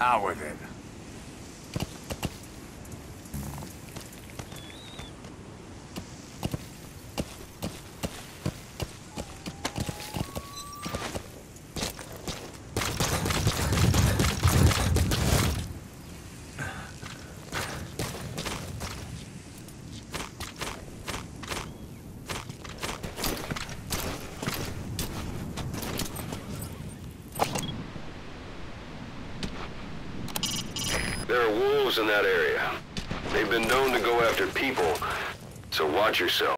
Out with it. There are wolves in that area. They've been known to go after people, so watch yourself.